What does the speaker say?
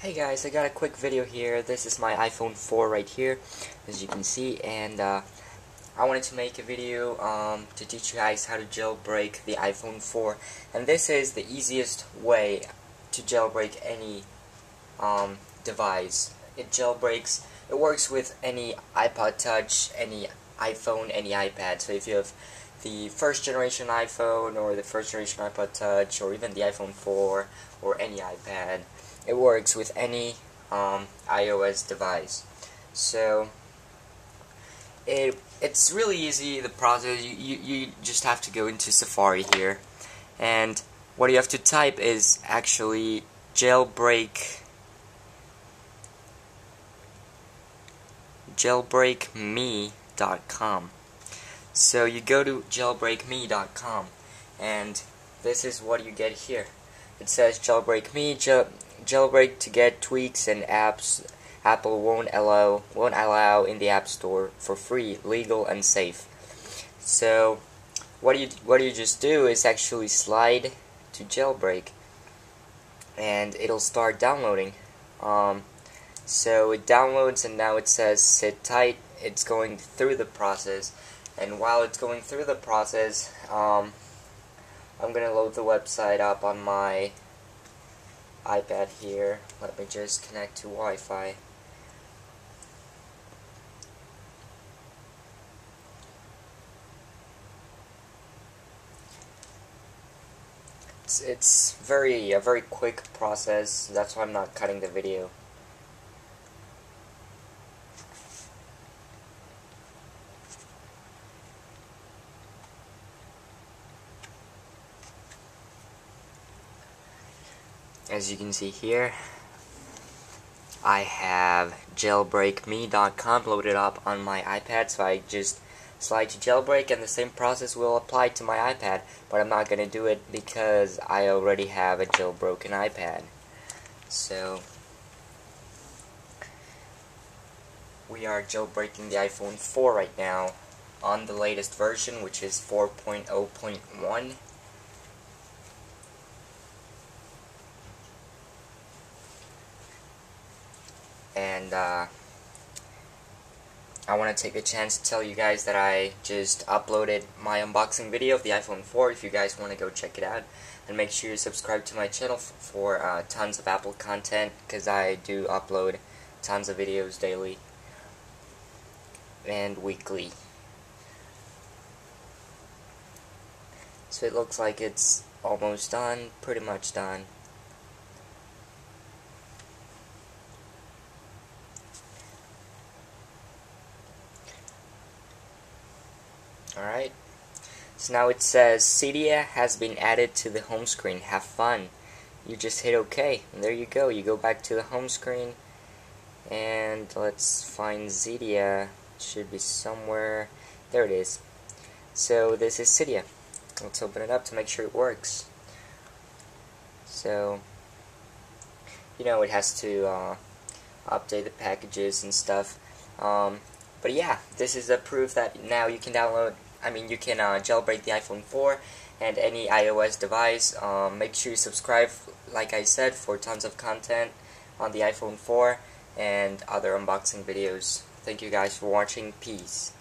Hey guys, I got a quick video here. This is my iPhone 4 right here, as you can see, and uh, I wanted to make a video um, to teach you guys how to jailbreak the iPhone 4. And this is the easiest way to jailbreak any um, device. It jailbreaks, it works with any iPod Touch, any iPhone, any iPad. So if you have the first generation iPhone, or the first generation iPod Touch, or even the iPhone 4, or any iPad, it works with any um, iOS device. So it it's really easy. The process you, you you just have to go into Safari here, and what you have to type is actually jailbreak jailbreakme.com. So you go to jailbreakme.com, and this is what you get here. It says jailbreak me, jail jailbreak to get tweaks and apps Apple won't allow won't allow in the App Store for free, legal and safe. So what do you what do you just do is actually slide to jailbreak and it'll start downloading. Um, so it downloads and now it says sit tight. It's going through the process and while it's going through the process um, I'm gonna load the website up on my iPad here. Let me just connect to Wi-Fi. It's, it's very a very quick process. That's why I'm not cutting the video. As you can see here I have jailbreakme.com loaded up on my iPad so I just slide to jailbreak and the same process will apply to my iPad but I'm not gonna do it because I already have a jailbroken iPad. So we are jailbreaking the iPhone 4 right now on the latest version which is 4.0.1 and uh, I want to take a chance to tell you guys that I just uploaded my unboxing video of the iPhone 4 if you guys want to go check it out. And make sure you subscribe to my channel for uh, tons of Apple content because I do upload tons of videos daily and weekly. So it looks like it's almost done pretty much done Alright. So now it says Cydia has been added to the home screen. Have fun. You just hit OK. And there you go. You go back to the home screen. And let's find Cydia. It should be somewhere. There it is. So this is Cydia. Let's open it up to make sure it works. So, you know, it has to uh, update the packages and stuff. Um, but yeah, this is a proof that now you can download I mean, you can uh, jailbreak the iPhone 4 and any iOS device. Um, make sure you subscribe, like I said, for tons of content on the iPhone 4 and other unboxing videos. Thank you guys for watching. Peace.